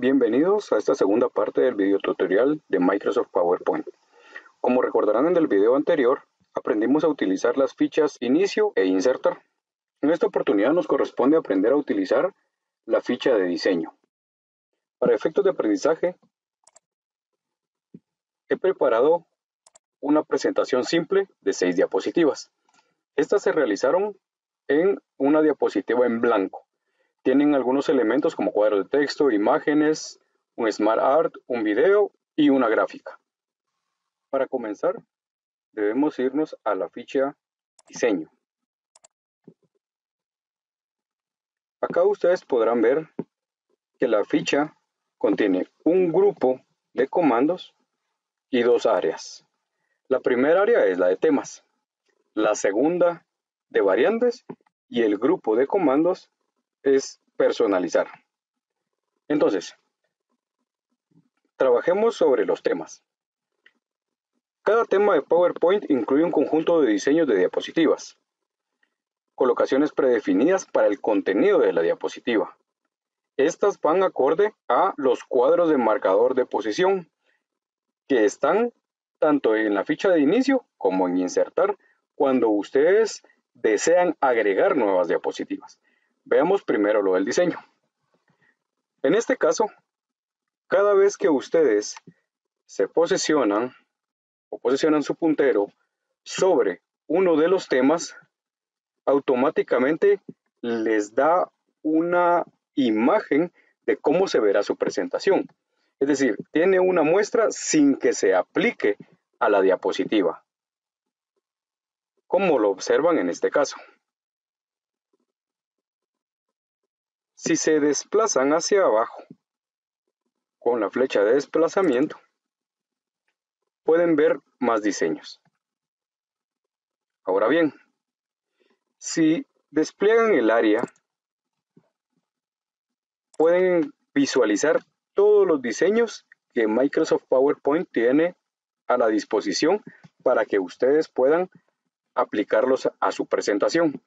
Bienvenidos a esta segunda parte del video tutorial de Microsoft PowerPoint. Como recordarán en el video anterior, aprendimos a utilizar las fichas Inicio e Insertar. En esta oportunidad nos corresponde aprender a utilizar la ficha de diseño. Para efectos de aprendizaje, he preparado una presentación simple de seis diapositivas. Estas se realizaron en una diapositiva en blanco. Tienen algunos elementos como cuadros de texto, imágenes, un Smart Art, un video y una gráfica. Para comenzar, debemos irnos a la ficha Diseño. Acá ustedes podrán ver que la ficha contiene un grupo de comandos y dos áreas. La primera área es la de temas, la segunda de variantes y el grupo de comandos es personalizar. Entonces, trabajemos sobre los temas. Cada tema de PowerPoint incluye un conjunto de diseños de diapositivas, colocaciones predefinidas para el contenido de la diapositiva. Estas van acorde a los cuadros de marcador de posición que están tanto en la ficha de inicio como en insertar cuando ustedes desean agregar nuevas diapositivas. Veamos primero lo del diseño. En este caso, cada vez que ustedes se posicionan o posicionan su puntero sobre uno de los temas, automáticamente les da una imagen de cómo se verá su presentación. Es decir, tiene una muestra sin que se aplique a la diapositiva como lo observan en este caso. Si se desplazan hacia abajo con la flecha de desplazamiento, pueden ver más diseños. Ahora bien, si despliegan el área, pueden visualizar todos los diseños que Microsoft PowerPoint tiene a la disposición para que ustedes puedan aplicarlos a su presentación.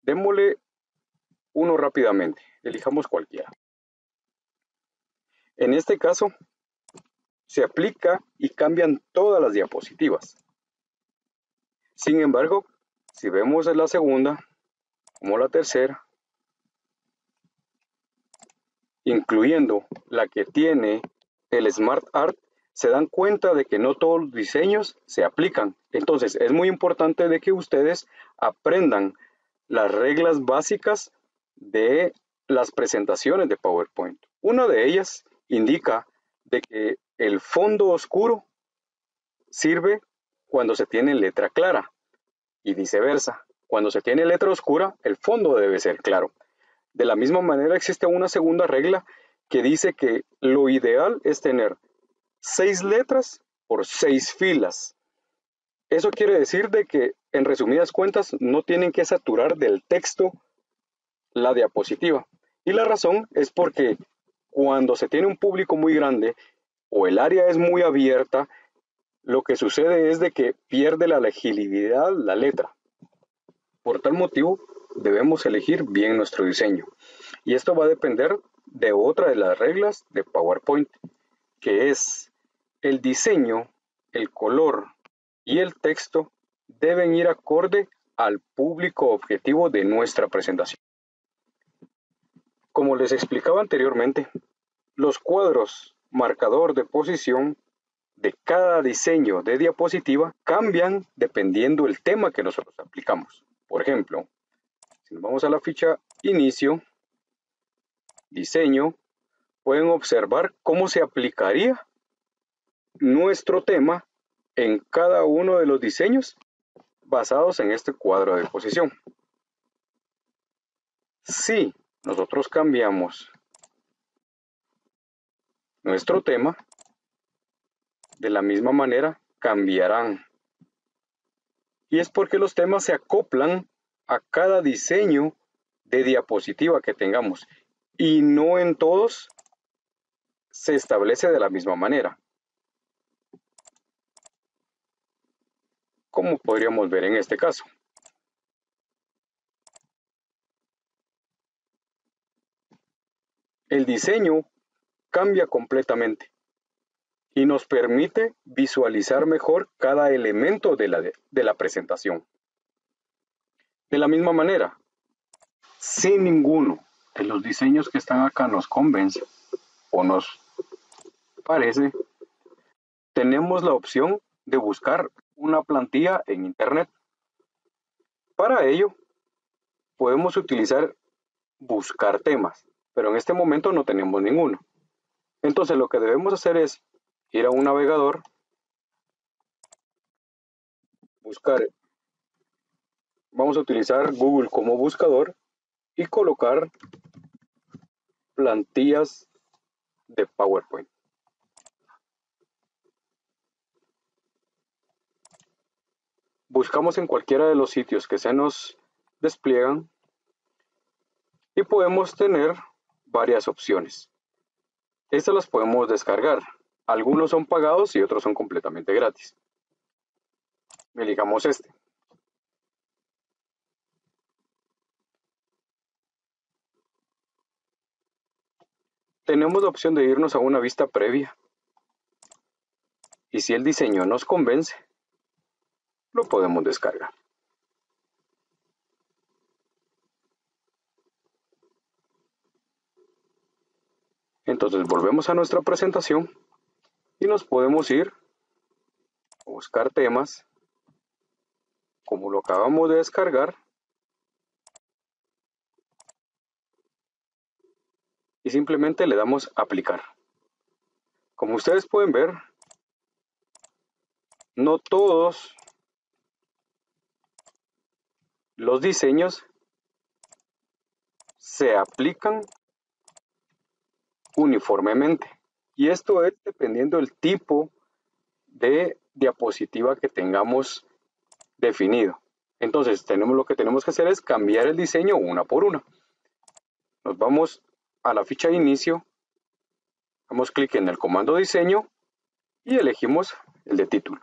Démosle uno rápidamente, elijamos cualquiera. En este caso, se aplica y cambian todas las diapositivas. Sin embargo, si vemos la segunda, como la tercera, incluyendo la que tiene el Smart Art, se dan cuenta de que no todos los diseños se aplican. Entonces es muy importante de que ustedes aprendan las reglas básicas de las presentaciones de PowerPoint. Una de ellas indica de que el fondo oscuro sirve cuando se tiene letra clara y viceversa. Cuando se tiene letra oscura, el fondo debe ser claro. De la misma manera existe una segunda regla que dice que lo ideal es tener seis letras por seis filas. Eso quiere decir de que, en resumidas cuentas, no tienen que saturar del texto la diapositiva. Y la razón es porque cuando se tiene un público muy grande o el área es muy abierta, lo que sucede es de que pierde la legibilidad la letra. Por tal motivo, debemos elegir bien nuestro diseño. Y esto va a depender de otra de las reglas de PowerPoint, que es el diseño, el color y el texto deben ir acorde al público objetivo de nuestra presentación. Como les explicaba anteriormente, los cuadros marcador de posición de cada diseño de diapositiva cambian dependiendo del tema que nosotros aplicamos. Por ejemplo, si nos vamos a la ficha Inicio, Diseño, pueden observar cómo se aplicaría nuestro tema en cada uno de los diseños basados en este cuadro de posición. Si nosotros cambiamos nuestro tema, de la misma manera cambiarán. Y es porque los temas se acoplan a cada diseño de diapositiva que tengamos y no en todos se establece de la misma manera. como podríamos ver en este caso. El diseño cambia completamente y nos permite visualizar mejor cada elemento de la, de la presentación. De la misma manera, si ninguno de los diseños que están acá nos convence o nos parece, tenemos la opción de buscar una plantilla en Internet. Para ello, podemos utilizar buscar temas, pero en este momento no tenemos ninguno. Entonces lo que debemos hacer es ir a un navegador, buscar, vamos a utilizar Google como buscador y colocar plantillas de PowerPoint. Buscamos en cualquiera de los sitios que se nos despliegan y podemos tener varias opciones. Estas las podemos descargar. Algunos son pagados y otros son completamente gratis. Elijamos este. Tenemos la opción de irnos a una vista previa. Y si el diseño nos convence, lo podemos descargar. Entonces volvemos a nuestra presentación y nos podemos ir a buscar temas como lo acabamos de descargar. Y simplemente le damos aplicar. Como ustedes pueden ver no todos los diseños se aplican uniformemente y esto es dependiendo del tipo de diapositiva que tengamos definido. Entonces, tenemos lo que tenemos que hacer es cambiar el diseño una por una. Nos vamos a la ficha de inicio, damos clic en el comando diseño y elegimos el de título.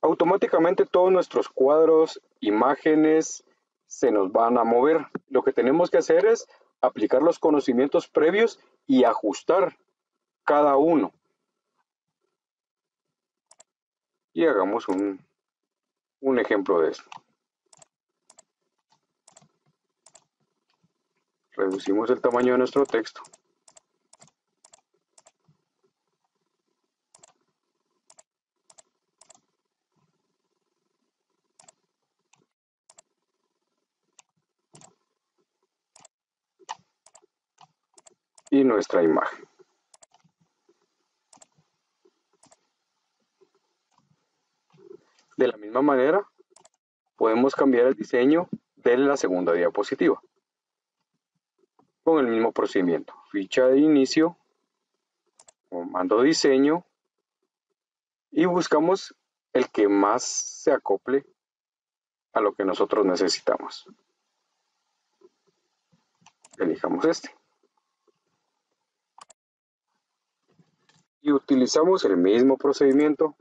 Automáticamente todos nuestros cuadros, imágenes, se nos van a mover. Lo que tenemos que hacer es aplicar los conocimientos previos y ajustar cada uno. Y hagamos un, un ejemplo de esto. Reducimos el tamaño de nuestro texto. Nuestra imagen. De la misma manera, podemos cambiar el diseño de la segunda diapositiva. Con el mismo procedimiento. Ficha de inicio, comando diseño y buscamos el que más se acople a lo que nosotros necesitamos. Elijamos este. Y utilizamos el mismo procedimiento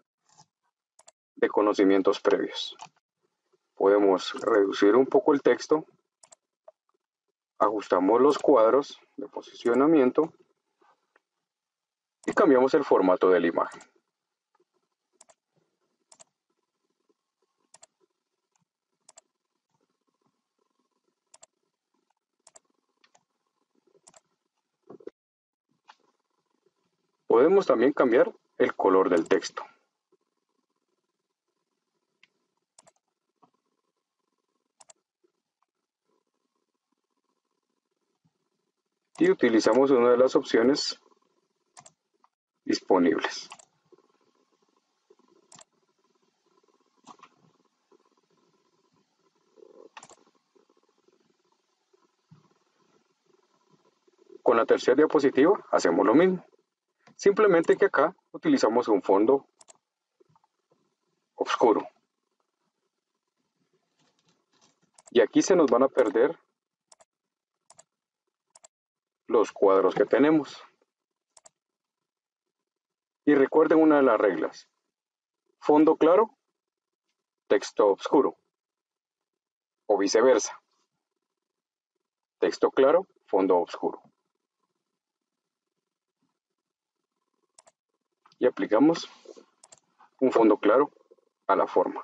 de conocimientos previos. Podemos reducir un poco el texto, ajustamos los cuadros de posicionamiento y cambiamos el formato de la imagen. Podemos también cambiar el color del texto. Y utilizamos una de las opciones disponibles. Con la tercera diapositiva hacemos lo mismo. Simplemente que acá utilizamos un fondo oscuro. Y aquí se nos van a perder los cuadros que tenemos. Y recuerden una de las reglas. Fondo claro, texto oscuro. O viceversa. Texto claro, fondo oscuro. Y aplicamos un fondo claro a la forma.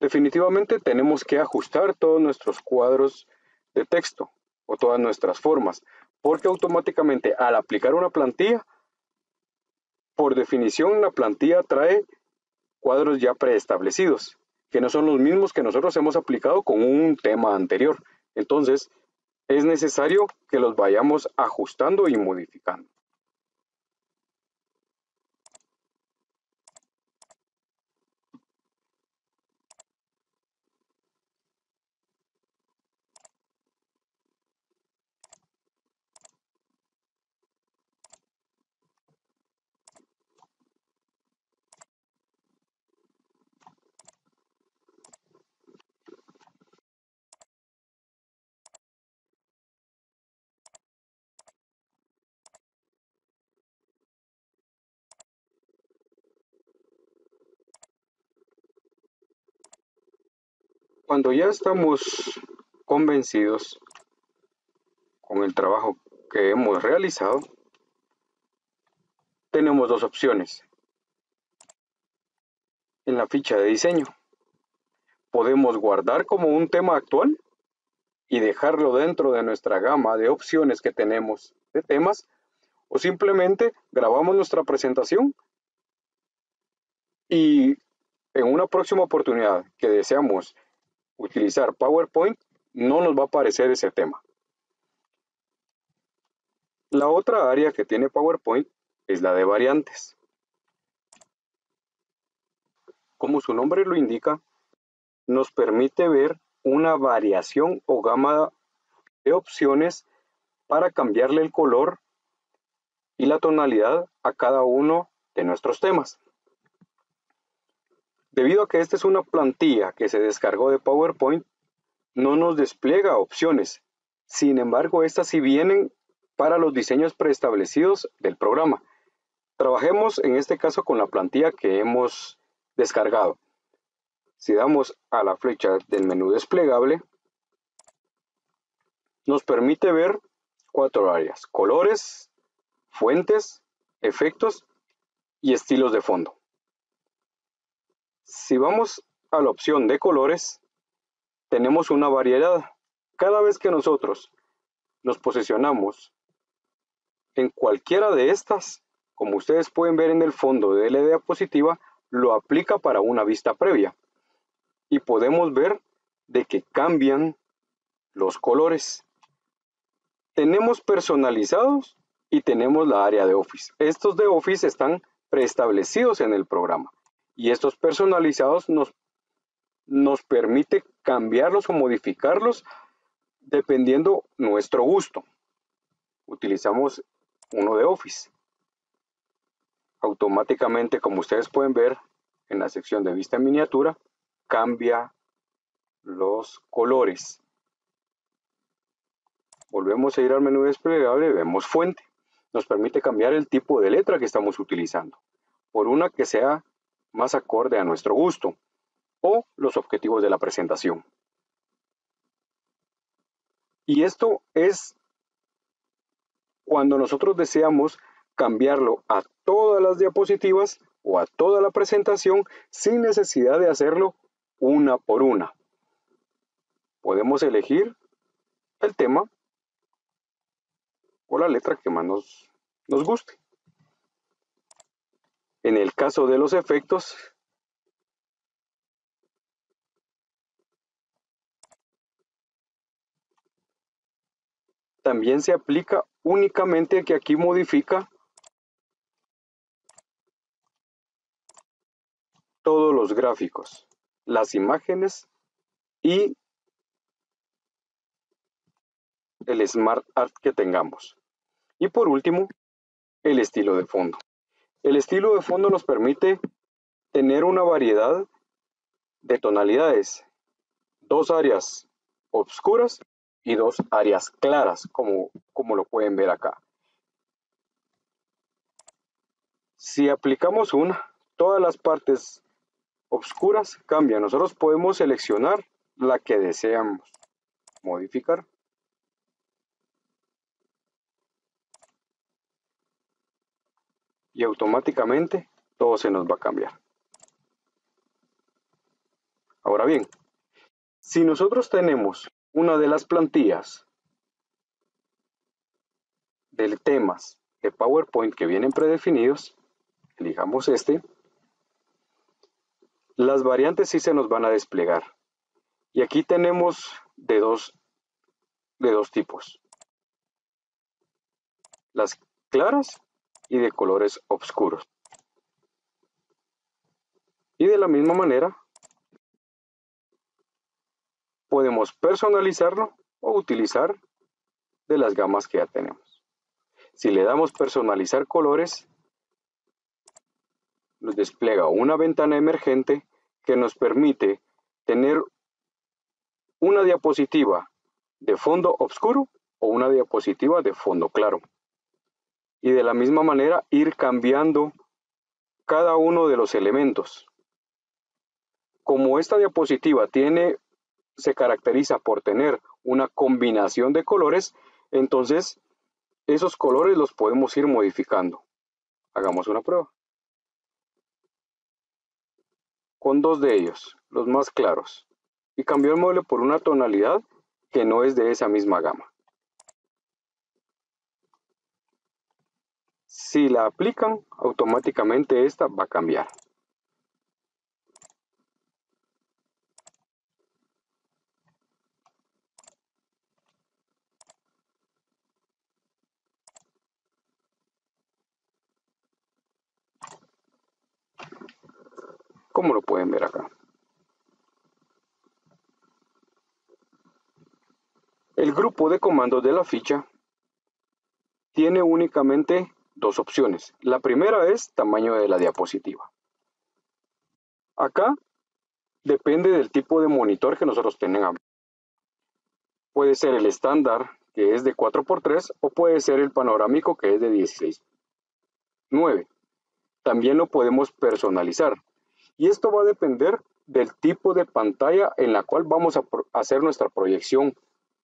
Definitivamente tenemos que ajustar todos nuestros cuadros de texto o todas nuestras formas, porque automáticamente al aplicar una plantilla, por definición la plantilla trae cuadros ya preestablecidos, que no son los mismos que nosotros hemos aplicado con un tema anterior. Entonces, es necesario que los vayamos ajustando y modificando. Cuando ya estamos convencidos con el trabajo que hemos realizado, tenemos dos opciones. En la ficha de diseño, podemos guardar como un tema actual y dejarlo dentro de nuestra gama de opciones que tenemos de temas, o simplemente grabamos nuestra presentación y en una próxima oportunidad que deseamos utilizar PowerPoint, no nos va a aparecer ese tema. La otra área que tiene PowerPoint es la de variantes. Como su nombre lo indica, nos permite ver una variación o gama de opciones para cambiarle el color y la tonalidad a cada uno de nuestros temas. Debido a que esta es una plantilla que se descargó de PowerPoint, no nos despliega opciones. Sin embargo, estas sí vienen para los diseños preestablecidos del programa. Trabajemos en este caso con la plantilla que hemos descargado. Si damos a la flecha del menú desplegable, nos permite ver cuatro áreas, colores, fuentes, efectos y estilos de fondo. Si vamos a la opción de colores, tenemos una variedad. Cada vez que nosotros nos posicionamos en cualquiera de estas, como ustedes pueden ver en el fondo de la diapositiva, lo aplica para una vista previa. Y podemos ver de que cambian los colores. Tenemos personalizados y tenemos la área de Office. Estos de Office están preestablecidos en el programa y estos personalizados nos, nos permite cambiarlos o modificarlos dependiendo nuestro gusto. Utilizamos uno de Office. Automáticamente, como ustedes pueden ver en la sección de vista en miniatura, cambia los colores. Volvemos a ir al menú desplegable, vemos fuente. Nos permite cambiar el tipo de letra que estamos utilizando por una que sea más acorde a nuestro gusto o los objetivos de la presentación. Y esto es cuando nosotros deseamos cambiarlo a todas las diapositivas o a toda la presentación sin necesidad de hacerlo una por una. Podemos elegir el tema o la letra que más nos, nos guste. En el caso de los efectos, también se aplica únicamente que aquí modifica todos los gráficos, las imágenes y el Smart Art que tengamos. Y por último, el estilo de fondo. El estilo de fondo nos permite tener una variedad de tonalidades, dos áreas oscuras y dos áreas claras, como, como lo pueden ver acá. Si aplicamos una, todas las partes oscuras cambian. Nosotros podemos seleccionar la que deseamos modificar. Y automáticamente todo se nos va a cambiar. Ahora bien, si nosotros tenemos una de las plantillas de temas de PowerPoint que vienen predefinidos, elijamos este, las variantes sí se nos van a desplegar. Y aquí tenemos de dos, de dos tipos. Las claras y de colores oscuros. Y de la misma manera, podemos personalizarlo o utilizar de las gamas que ya tenemos. Si le damos personalizar colores, nos despliega una ventana emergente que nos permite tener una diapositiva de fondo oscuro o una diapositiva de fondo claro. Y de la misma manera ir cambiando cada uno de los elementos. Como esta diapositiva tiene, se caracteriza por tener una combinación de colores, entonces esos colores los podemos ir modificando. Hagamos una prueba. Con dos de ellos, los más claros y cambió el mueble por una tonalidad que no es de esa misma gama. Si la aplican, automáticamente esta va a cambiar. Como lo pueden ver acá. El grupo de comandos de la ficha tiene únicamente dos opciones. La primera es tamaño de la diapositiva. Acá depende del tipo de monitor que nosotros tengamos. Puede ser el estándar, que es de 4x3, o puede ser el panorámico, que es de 16.9. También lo podemos personalizar. Y esto va a depender del tipo de pantalla en la cual vamos a hacer nuestra proyección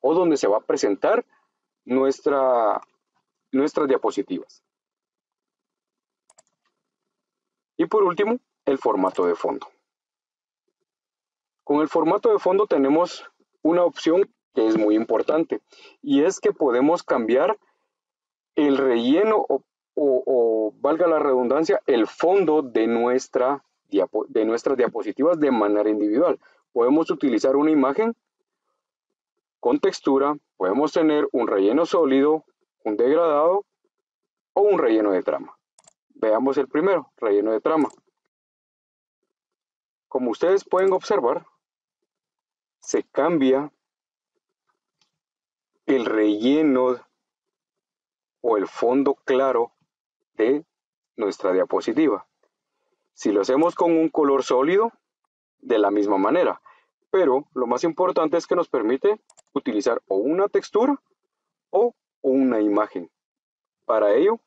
o donde se va a presentar nuestra, nuestras diapositivas. Y por último, el formato de fondo. Con el formato de fondo tenemos una opción que es muy importante y es que podemos cambiar el relleno o, valga la redundancia, el fondo de, nuestra, de nuestras diapositivas de manera individual. Podemos utilizar una imagen con textura podemos tener un relleno sólido, un degradado o un relleno de trama. Veamos el primero, relleno de trama. Como ustedes pueden observar, se cambia el relleno o el fondo claro de nuestra diapositiva. Si lo hacemos con un color sólido, de la misma manera. Pero lo más importante es que nos permite utilizar o una textura o una imagen. Para ello,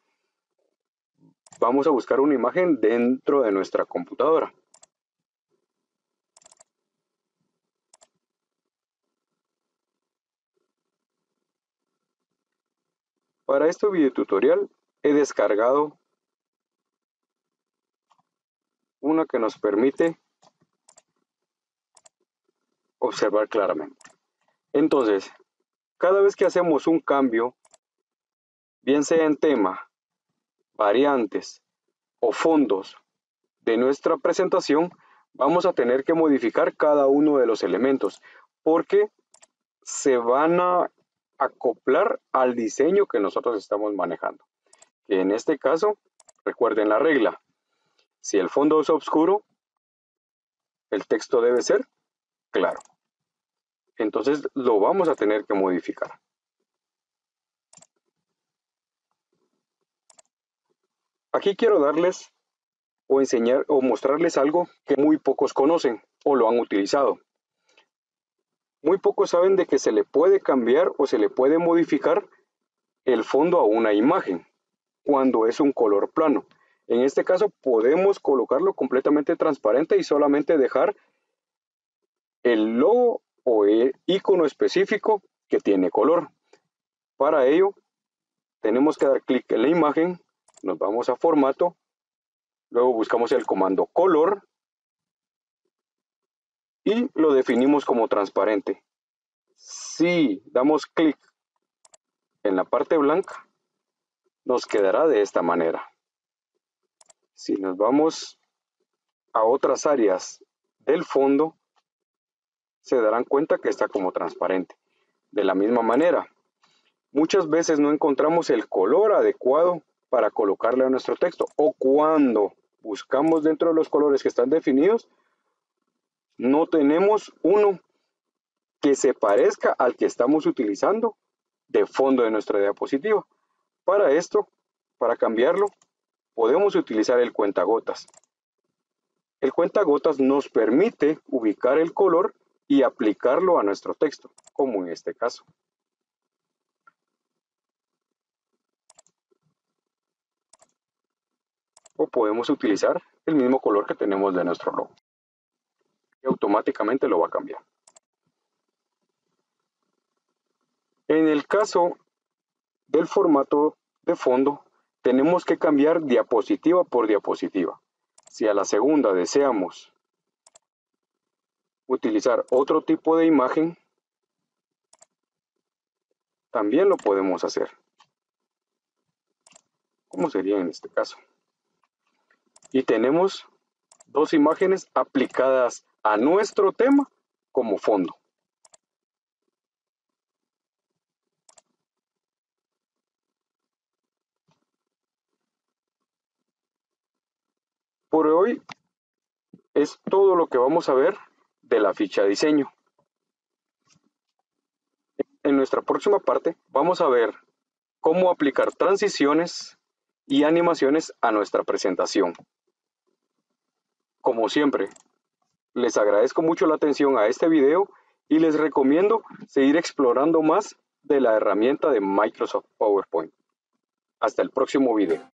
vamos a buscar una imagen dentro de nuestra computadora. Para este video tutorial he descargado una que nos permite observar claramente. Entonces, cada vez que hacemos un cambio, bien sea en tema, variantes o fondos de nuestra presentación, vamos a tener que modificar cada uno de los elementos porque se van a acoplar al diseño que nosotros estamos manejando. en este caso, recuerden la regla, si el fondo es oscuro, el texto debe ser claro entonces lo vamos a tener que modificar. Aquí quiero darles o enseñar o mostrarles algo que muy pocos conocen o lo han utilizado. Muy pocos saben de que se le puede cambiar o se le puede modificar el fondo a una imagen cuando es un color plano. En este caso podemos colocarlo completamente transparente y solamente dejar el logo o el icono específico que tiene color. Para ello, tenemos que dar clic en la imagen, nos vamos a formato Luego buscamos el comando color y lo definimos como transparente. Si damos clic en la parte blanca, nos quedará de esta manera. Si nos vamos a otras áreas del fondo, se darán cuenta que está como transparente. De la misma manera, muchas veces no encontramos el color adecuado para colocarle a nuestro texto o cuando buscamos dentro de los colores que están definidos, no tenemos uno que se parezca al que estamos utilizando de fondo de nuestra diapositiva. Para esto, para cambiarlo, podemos utilizar el cuentagotas. El cuentagotas nos permite ubicar el color y aplicarlo a nuestro texto, como en este caso. Podemos utilizar el mismo color que tenemos de nuestro logo. Y automáticamente lo va a cambiar. En el caso del formato de fondo, tenemos que cambiar diapositiva por diapositiva. Si a la segunda deseamos utilizar otro tipo de imagen, también lo podemos hacer. ¿Cómo sería en este caso? Y tenemos dos imágenes aplicadas a nuestro tema como fondo. Por hoy es todo lo que vamos a ver de la ficha diseño. En nuestra próxima parte vamos a ver cómo aplicar transiciones y animaciones a nuestra presentación. Como siempre, les agradezco mucho la atención a este video y les recomiendo seguir explorando más de la herramienta de Microsoft PowerPoint. Hasta el próximo video.